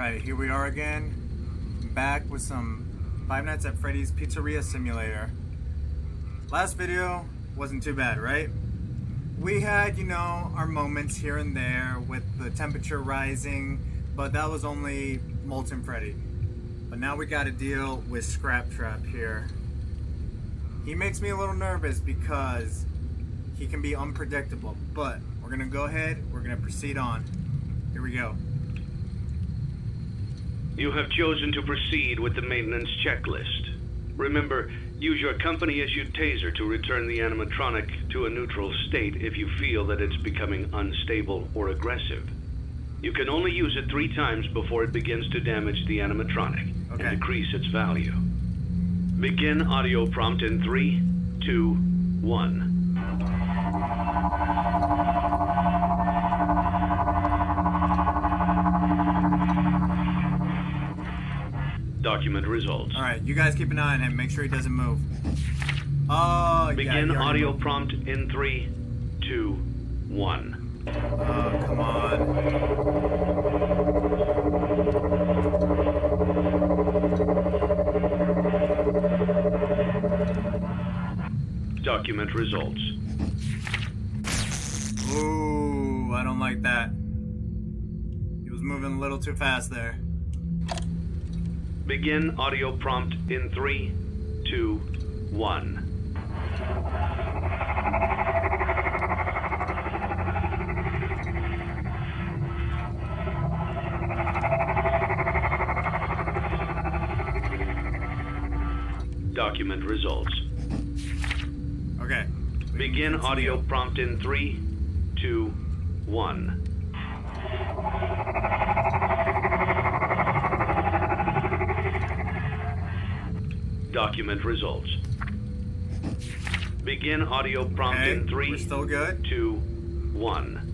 Alright, here we are again. Back with some Five Nights at Freddy's Pizzeria Simulator. Last video wasn't too bad, right? We had, you know, our moments here and there with the temperature rising, but that was only Molten Freddy. But now we gotta deal with Scrap Trap here. He makes me a little nervous because he can be unpredictable, but we're gonna go ahead, we're gonna proceed on. Here we go. You have chosen to proceed with the maintenance checklist. Remember, use your company-issued taser to return the animatronic to a neutral state if you feel that it's becoming unstable or aggressive. You can only use it three times before it begins to damage the animatronic Okay. and decrease its value. Begin audio prompt in three, two, one. Document results. Alright, you guys keep an eye on him. Make sure he doesn't move. Oh, Begin already audio moved. prompt in three, two, one. Oh, come on. Document results. Ooh, I don't like that. He was moving a little too fast there. Begin audio prompt in three, two, one. Document results. Okay. Begin audio prompt in three, two, one. Document results. Begin audio prompt Okay, in three, we're still good. two. One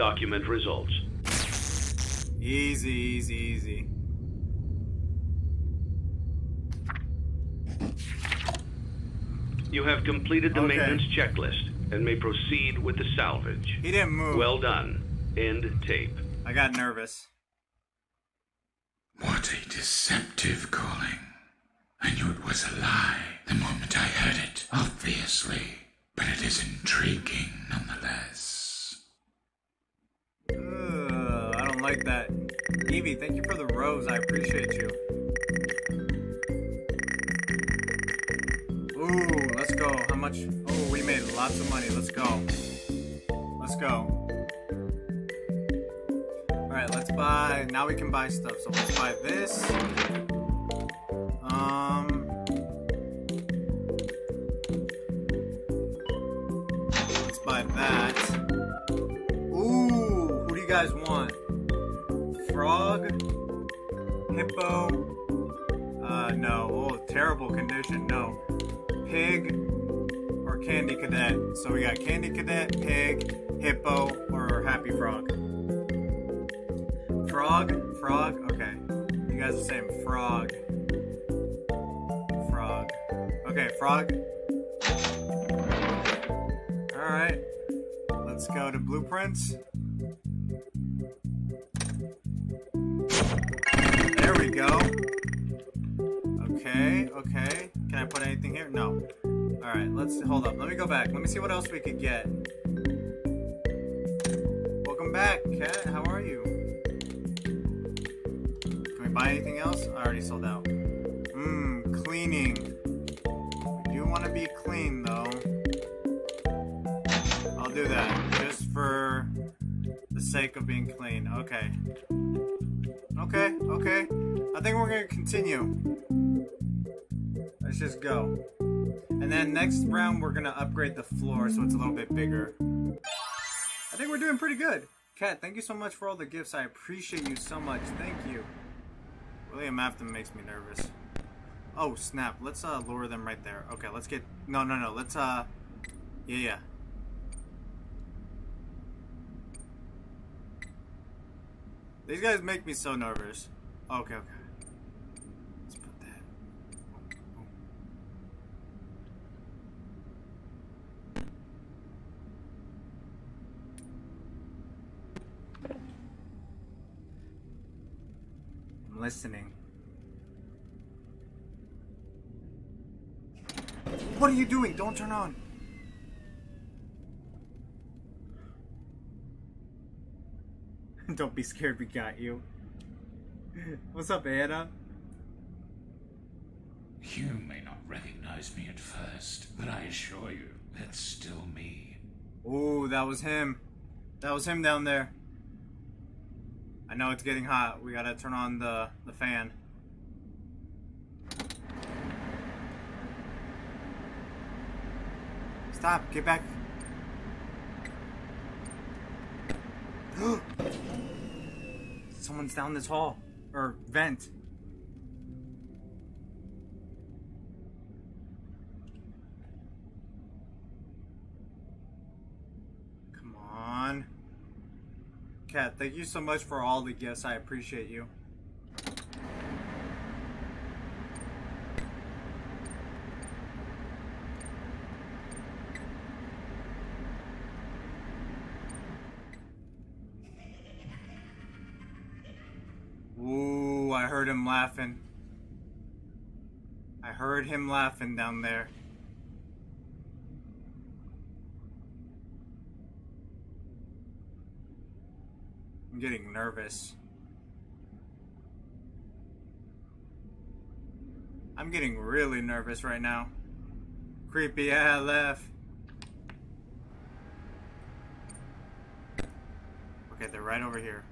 Document results. Easy, easy, easy. You have completed the Okay. maintenance checklist and may proceed with the salvage. He didn't move. Well done. End tape. I got nervous. What a deceptive calling. I knew it was a lie the moment I heard it, obviously. But it is intriguing nonetheless. Like that. Evie, thank you for the rose. I appreciate you. Ooh, let's go. How much? Oh, we made lots of money. Let's go. Let's go. Alright, let's buy. Now we can buy stuff. So let's buy this. Um. Hippo? Uh, no. Oh, terrible condition. No. Pig or Candy Cadet. So we got Candy Cadet, Pig, Hippo, or Happy Frog. Frog? Frog? Okay. You guys are saying frog. Frog. Okay, frog. Alright. Let's go to blueprints. We go. Okay, okay. Can I put anything here? No. Alright, let's hold up. Let me go back. Let me see what else we could get. Welcome back, cat. How are you? Can we buy anything else? I already sold out. Mmm, cleaning. Do want to be clean though. I'll do that just for the sake of being clean. Okay. Okay, okay. I think we're gonna continue. Let's just go. And then next round we're gonna upgrade the floor so it's a little bit bigger. I think we're doing pretty good. Kat, thank you so much for all the gifts. I appreciate you so much. Thank you. William Afton makes me nervous. Oh, snap. Let's uh lower them right there. Okay, let's get... No, no, no. Let's uh... Yeah, yeah. These guys make me so nervous. Okay, okay. Let's put that. I'm listening. What are you doing? Don't turn on. Don't be scared, we got you. What's up, Anna? You may not recognize me at first, but I assure you, that's still me. Ooh, that was him. That was him down there. I know it's getting hot. We gotta turn on the, the fan. Stop, get back. Someone's down this hall. Or vent. Come on. Kat, thank you so much for all the gifts. I appreciate you. Ooh, I heard him laughing. I heard him laughing down there. I'm getting nervous. I'm getting really nervous right now. Creepy AF. Okay, they're right over here.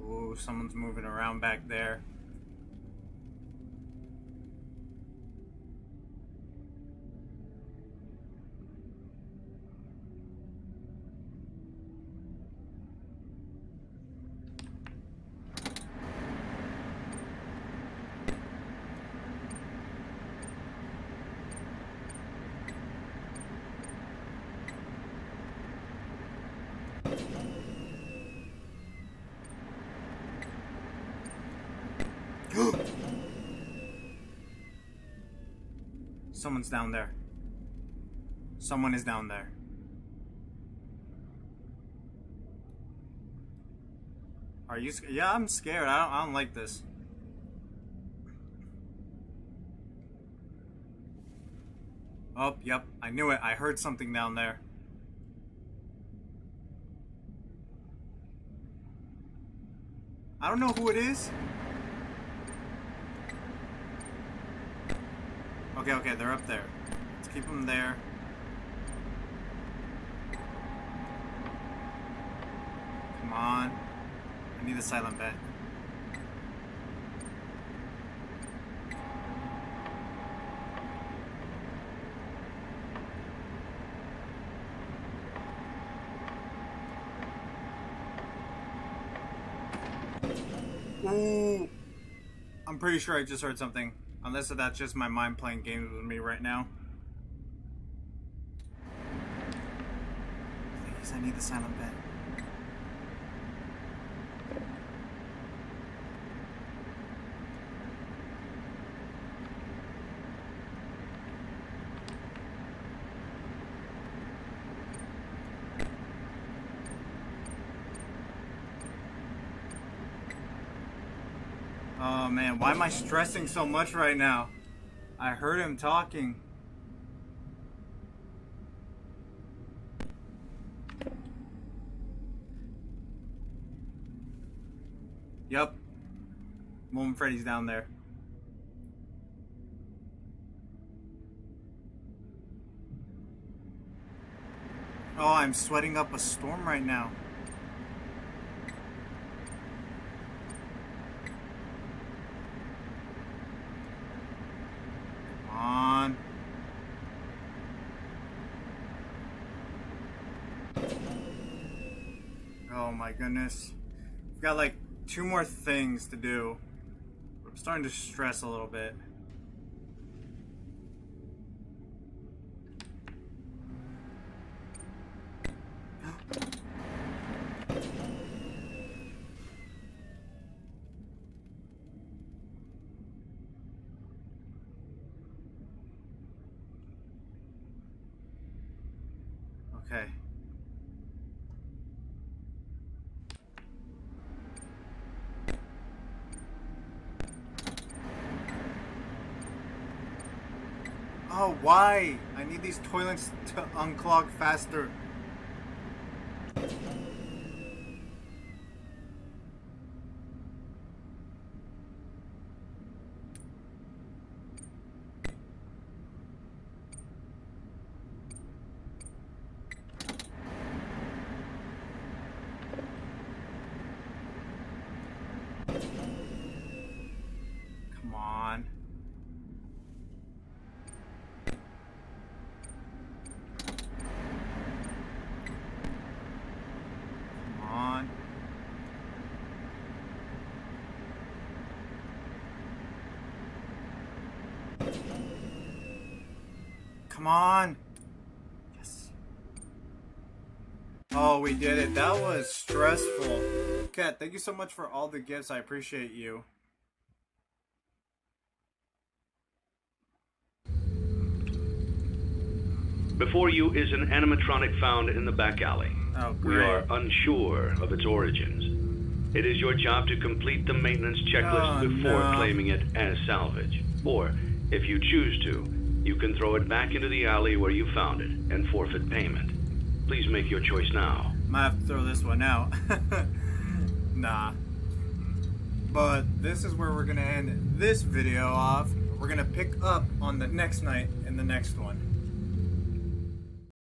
Ooh, someone's moving around back there. Someone's down there. Someone is down there. Are you? Yeah, I'm scared. I don't. I don't like this. Oh, yep. I knew it. I heard something down there. I don't know who it is. Okay, okay, they're up there. Let's keep them there. Come on. I need a silent bet. Ooh. I'm pretty sure I just heard something. Unless that's just my mind playing games with me right now. Please, I need the silent bet. Oh man, why am I stressing so much right now? I heard him talking. Yup. Molten Freddy's down there. Oh, I'm sweating up a storm right now. Come on. Oh my goodness. We've got like two more things to do. I'm starting to stress a little bit. Okay. Oh, why? I need these toilets to unclog faster. Come on. Come on. Come on. Yes. Oh, we did it. That was stressful. Kat, thank you so much for all the gifts. I appreciate you. Before you is an animatronic found in the back alley. Oh, We are unsure of its origins. It is your job to complete the maintenance checklist Oh, before no. claiming it as salvage. Or, if you choose to, you can throw it back into the alley where you found it and forfeit payment. Please make your choice now. Might have to throw this one out. nah. But this is where we're gonna end this video off. We're gonna pick up on the next night in the next one.